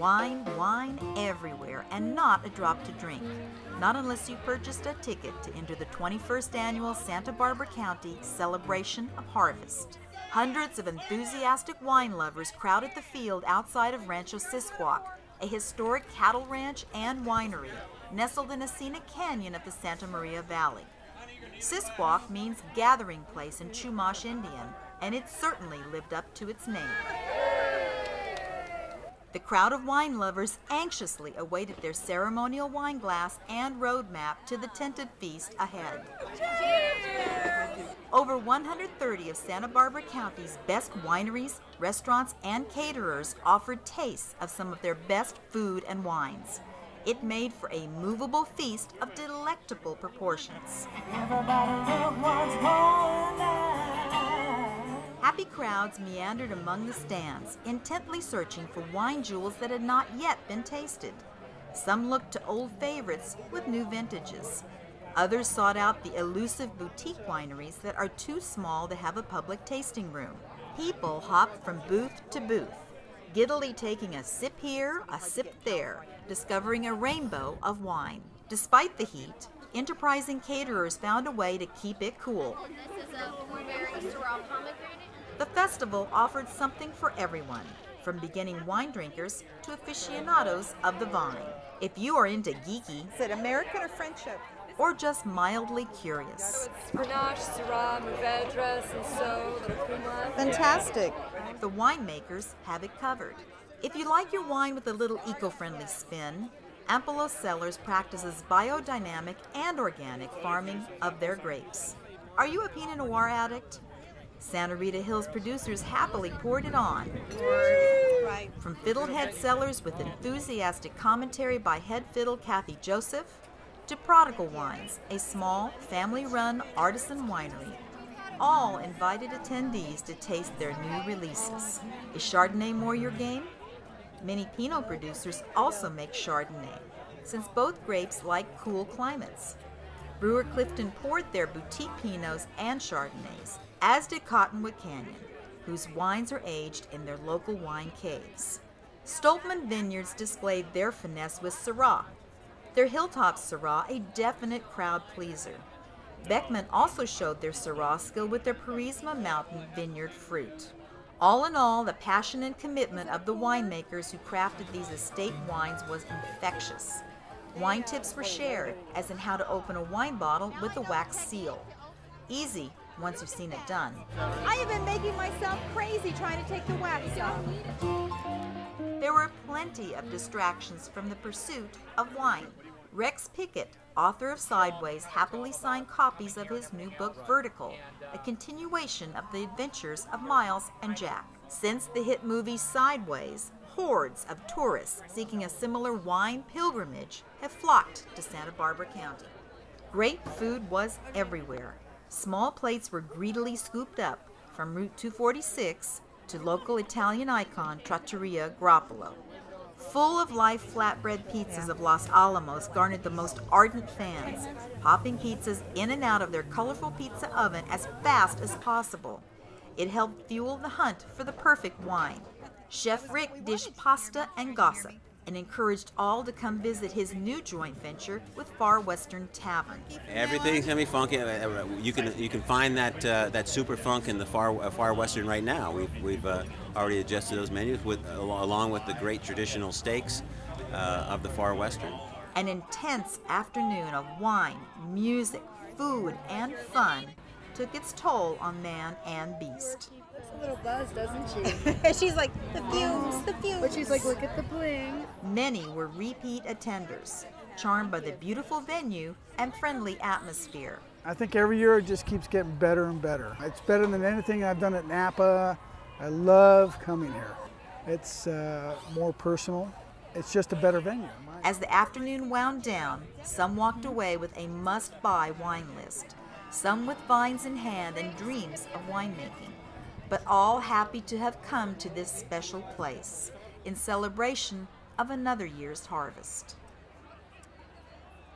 Wine, wine everywhere, and not a drop to drink. Not unless you purchased a ticket to enter the 21st annual Santa Barbara County Celebration of Harvest. Hundreds of enthusiastic wine lovers crowded the field outside of Rancho Sisquoc, a historic cattle ranch and winery nestled in a scenic canyon of the Santa Maria Valley. Sisquoc means gathering place in Chumash Indian, and it certainly lived up to its name. The crowd of wine lovers anxiously awaited their ceremonial wine glass and roadmap to the tented feast ahead. Over 130 of Santa Barbara County's best wineries, restaurants, and caterers offered tastes of some of their best food and wines. It made for a movable feast of delectable proportions. Happy crowds meandered among the stands, intently searching for wine jewels that had not yet been tasted. Some looked to old favorites with new vintages. Others sought out the elusive boutique wineries that are too small to have a public tasting room. People hopped from booth to booth, giddily taking a sip here, a sip there, discovering a rainbow of wine. Despite the heat, enterprising caterers found a way to keep it cool. The festival offered something for everyone, from beginning wine drinkers to aficionados of the vine. If you are into geeky, Is it American or French? or just mildly curious, Grenache, Syrah, Mourvedre, Cinsault, Little Crumlin. Fantastic. the winemakers have it covered. If you like your wine with a little eco-friendly spin, Ampelos Cellars practices biodynamic and organic farming of their grapes. Are you a Pinot Noir addict? Santa Rita Hills producers happily poured it on. From Fiddlehead Cellars with enthusiastic commentary by head fiddle Kathy Joseph to Prodigal Wines, a small, family run artisan winery. All invited attendees to taste their new releases. Is Chardonnay more your game? Many Pinot producers also make Chardonnay, since both grapes like cool climates. Brewer Clifton poured their boutique Pinots and Chardonnays, as did Cottonwood Canyon, whose wines are aged in their local wine caves. Stolpman Vineyards displayed their finesse with Syrah, their Hilltop Syrah a definite crowd pleaser. Beckman also showed their Syrah skill with their Purisima Mountain Vineyard fruit. All in all, the passion and commitment of the winemakers who crafted these estate wines was infectious. Wine tips were shared, as in how to open a wine bottle with a wax seal. Easy once you've seen it done. I have been making myself crazy trying to take the wax off. There were plenty of distractions from the pursuit of wine. Rex Pickett, author of Sideways, happily signed copies of his new book Vertical, a continuation of the adventures of Miles and Jack. Since the hit movie Sideways, hordes of tourists seeking a similar wine pilgrimage have flocked to Santa Barbara County. Great food was everywhere. Small plates were greedily scooped up from Root 246 to local Italian icon Trattoria Grappolo. Full of life flatbread pizzas of Los Alamos garnered the most ardent fans, popping pizzas in and out of their colorful pizza oven as fast as possible. It helped fuel the hunt for the perfect wine. Chef Rick dished pasta and gossip and encouraged all to come visit his new joint venture with Far Western Tavern. Everything's gonna be funky. Uh, uh, You can you can find that uh, that super funk in the far uh, far western right now. We've we've uh, already adjusted those menus with along with the great traditional steaks uh, of the far western. An intense afternoon of wine, music, food, and fun took its toll on man and beast. Looks a little buzzed, doesn't she? She's like, the fumes, the fumes. but she's like, look at the bling. Many were repeat attenders, charmed by the beautiful venue and friendly atmosphere. I think every year it just keeps getting better and better. It's better than anything I've done at Napa. I love coming here. It's uh, more personal. It's just a better venue. As the afternoon wound down, some walked away with a must buy wine list, some with vines in hand and dreams of winemaking, but all happy to have come to this special place in celebration of another year's harvest.